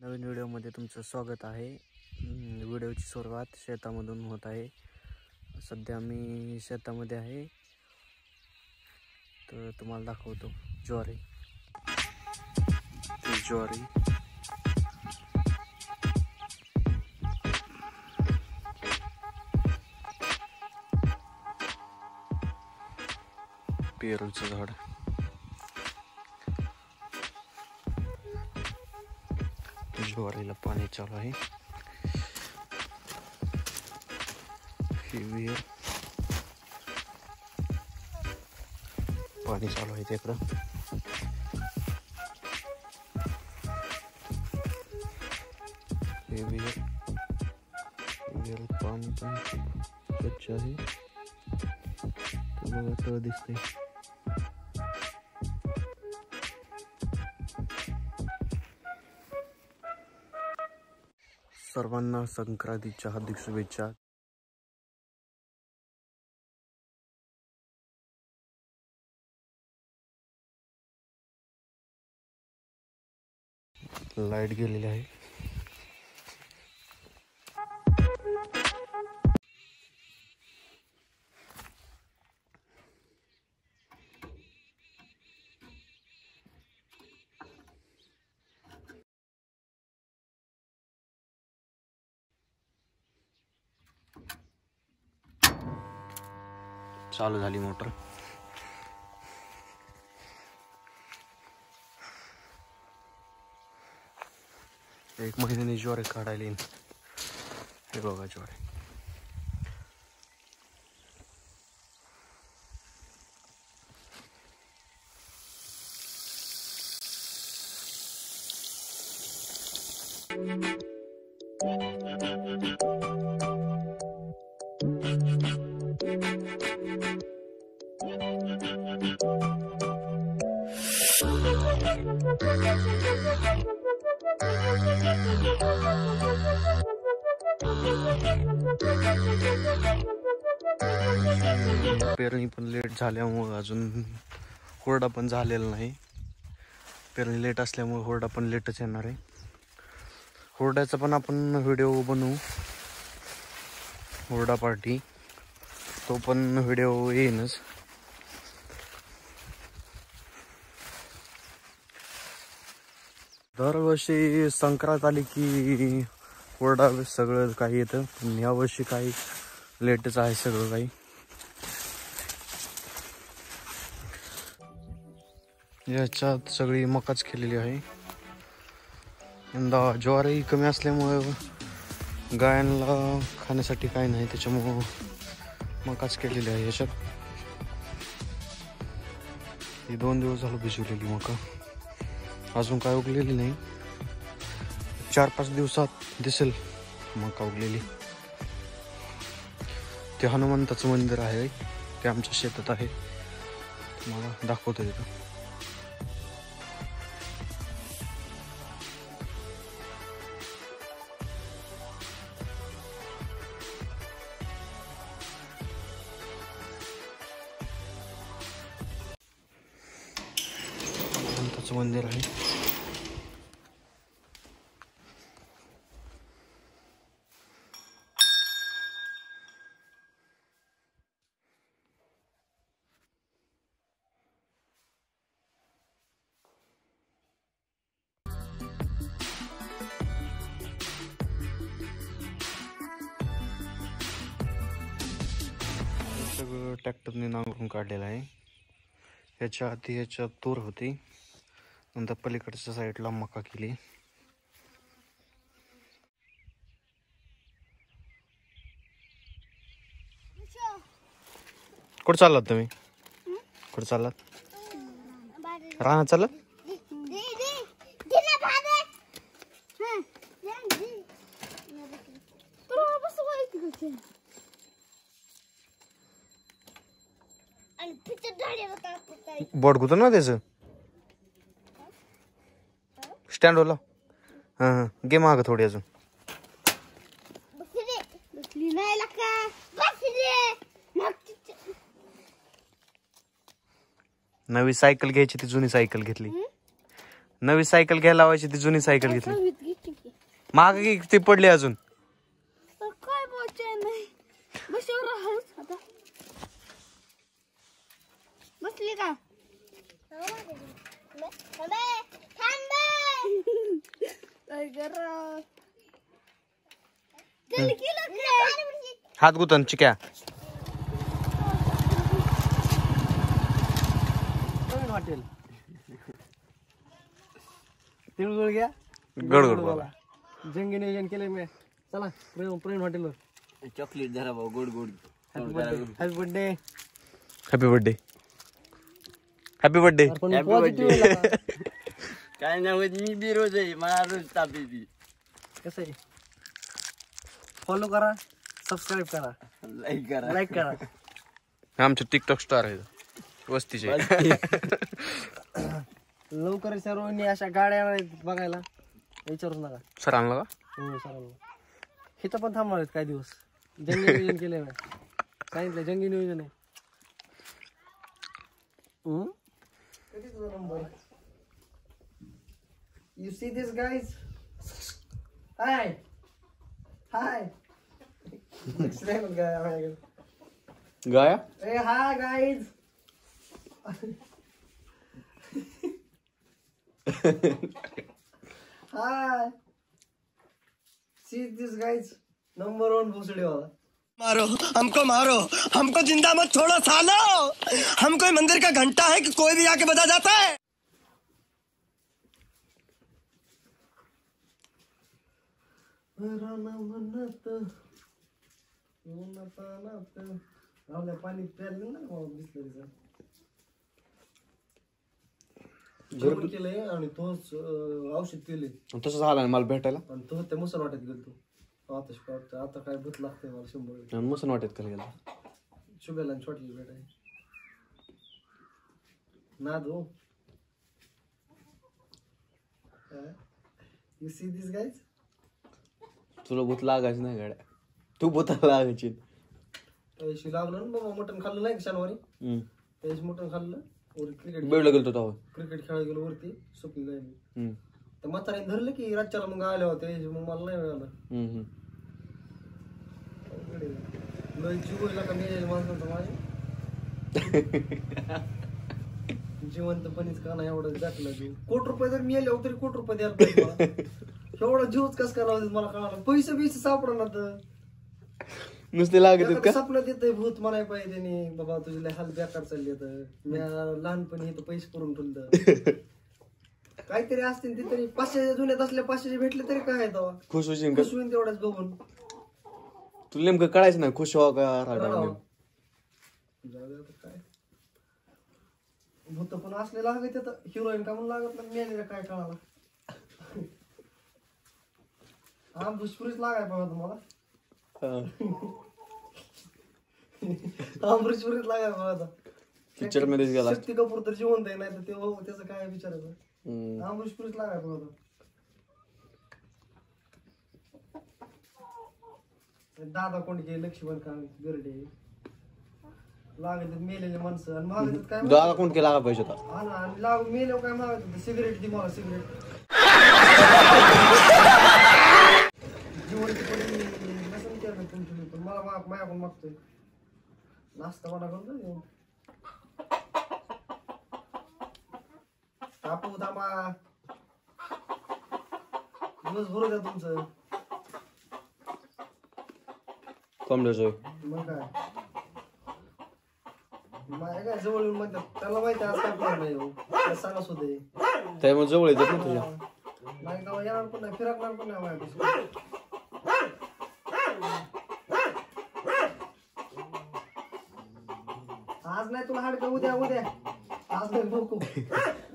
नवीन व्हिडिओमध्ये तुमचं स्वागत आहे. व्हिडिओची सुरुवात शेतामधून होत आहे. सध्या मी शेतामध्ये आहे. तर तुम्हाला दाखवतो. ज्वारी. ज्वारी. पेरूचं झाड. ज्वारीला पाणी चालू आहे ही विहीर पाणी चालू आहे विहीर विहीर पाणी पण स्वच्छ आहे सर्वांना संक्रांतीच्या हार्दिक शुभेच्छा. लाइट गेलेली आहे. चालू झाली मोटर. एक महिन्याने ज्वारी काढायला येईन. हे बघा ज्वारी. लेट झाल्यामुळं अजून हुरडा पण झालेला नाही. पेरणी लेट असल्यामुळे हुरडा पण लेटच येणार आहे. होरड्याचा पण आपण व्हिडिओ बनवू. हुरडा पार्टी. तो पण व्हिडिओ येईनच. दरवर्षी संक्रांत आली की हुरडा सगळं काही येतं. पण यावर्षी काही लेटच आहे सगळं काही. याच्यात सगळी मकाच केलेली आहे. यंदा ज्वारी कमी असल्यामुळे गायांना खाण्यासाठी काय नाही त्याच्यामुळं मकाच केलेली आहे याच्यात. ही दोन दिवस झालं भिजवलेली मका. अजून काय उगलेली नाही. चार पाच दिवसात दिसेल मका उगलेली. ते हनुमंताचं मंदिर आहे ते आमच्या शेतात आहे. मला दाखवतो तिथं ट्रॅक्टरने नांगरून काढलेलं आहे. ह्याच्या आधी ह्याच्या तूर होती. नंतर पलीकडच्या साईडला मका केली. कुठं चाललात तुम्ही? कुठं चाललात? राहणार चालत बोट गुतो ना त्याचं? स्टँड ओला हां हां. घे मागं थोडी अजून. नवी सायकल घ्यायची ती जुनी सायकल घेतली. नवी सायकल घ्यायला लावायची ती जुनी सायकल घेतली. माग ती पडली अजून काय बोलते नाही बसवर राहूस आता बसली का? केलं हात गुतन चिक्या. प्रवीण हॉटेल तिळगुळ घ्या. गडगड बोला. जंगी नियोजन केलंय मी. चला प्रवीण प्रवीण हॉटेलवर. चॉकलेट जरा भाऊ गोड गोड. Happy birthday happy birthday happy birthday काय नाही होत मी बी रोज आहे मला रोज ताप येते. कसं आहे? फॉलो करा सबस्क्राईब करा. लाईक करा. लाईक करा. आमचे टिकटॉक स्टार आहेत. वस्तीचे. लवकर सर्वांनी अशा गाड्या बघायला. विचारूच नका. सर आणला का? हो पण थांबणार आहेत काही दिवस. जंगी नियोजन केलंय मी सांगितलं जंगी नियोजन आहे. हम्म? कधी तुझा number you see this guys hi hi guy A hi guys hi see this guys number one भोसडी वाला मारो हमको मारो। हमको ज़िंदा मत छोड़ो सालो। हम कोई मंदिर का घंटा है कि कोई भी आके बजा जाता है? जेवण केलंय आणि तोच अं, औषध केले तसं झालं ना मला भेटायला. आणि तो त्या मुसळ वाटत गेलो आता शिकवत आता काय भूत लागतंय मला शंभर मस्त वाटत का गेला. शुभेला आणि छोटली भेटाय नाद. हो? यू सी दिस गाईज तुला भूत लागायचं नाही गाड्या. तू भूताला लागायची. त्याशी लागलं ना बाबा मटण खाल्लं नाही का शनिवारी? हम्म. त्याशी मटण खाल्लं वर क्रिकेट बेडला गेलो तेव्हा. क्रिकेट खेळायला गेलो वरती सुपली जाईल हम्म. तर म्हाताऱ्याने धरलं की राज्याला मग आले होते मग मला नाही मिळालं. हम्म, हम्म. अवघड आहे. लय जीव आहे का मी नाही एवढं जाटलं जीव कोट रुपये जर मिळाले तरी कोट रुपये द्यायला पाहिजे मला. एवढा जीवच कस लावते मला कळालं पैसे बिसे सापडणार तर. नुसते लागत का? स्वप्न देतय भूत म्हणाय पाहिजे बाबा तुझे लय हाल बेकार चालले तर मी लहानपणी इथं पैसे करून ठेवलं काहीतरी असतील ते तरी पाचशे जुन्यात असल्या पाचशे भेटले तरी काय खुश होशील खुश होईन तेवढ्याच बघून. तुला नेमकं कळायचं ना खुश व्हा का रागावं रडावं. नेमकं. जाऊ दे आता काय भूत पण असले लागत येतं हिरोईन का म्हणून लागत नाही मेलेलं काय कळाला हा भुसपुरीच लागाय पाहिजे तुम्हाला हा. हा भुसपुरीच लागाय पाहिजे Picture मध्येच गेला शक्ती कपूर तर जिवंत आहे नाही तर ते हो त्याचं काय विचारायचं हम्म. हा भुसपुरीच लागाय पाहिजे दादा कोंडके लक्ष्मण का गरडे लागत मेलेले माणसं आणि मागत काय दादा कोण केला का पाहिजे होता हा ना आणि लाग मेलो काय मागत होते? सिगरेट दे मला सिगरेट. विचारलं तुमची पण मला माझ्याकडून मागतोय. नाश्ता मला दिवस द्या तुमचं. कोंबड्याचं मग काय माझ्या काय जवळ येऊन म्हणतात त्याला माहिती आहे आज काय plan नाही हो त्याला सांगत होते त्यामुळे जवळ येतात ना तुझ्या नाही गावा येणार पण नाही फिरकणार पण नाही माझ्यापासून आज नाही तुला हाडकं उद्या उद्या. आज नाही बघू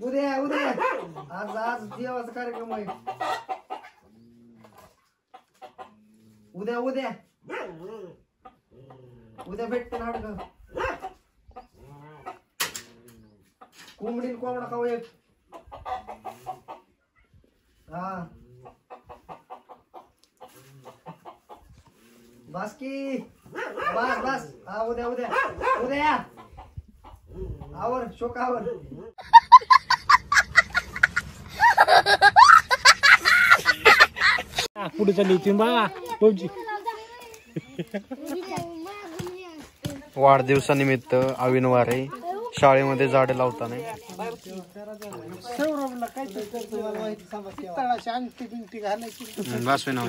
उद्या उद्या. आज आज देवाचा कार्यक्रम आहे. उद्या उद्या. उद्या भेटते ना हाडकं कोंबडी कोंबडा खाऊ एक हा. बस की बस बस. हा उद्या उद्या. उद्या या. आवर शोकावर पुढे चालली होती बा पबजी. वाढदिवसानिमित्त अविन वारे शाळेमध्ये झाडे सौरभला काय घालायची. वासवे नाव